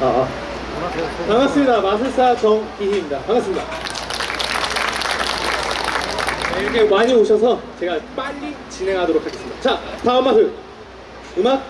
아, 아. 반갑습니다. 마술사 정기희입니다. 반갑습니다. 네, 이렇게 많이 오셔서 제가 빨리 진행하도록 하겠습니다. 자, 다음 마술. 음악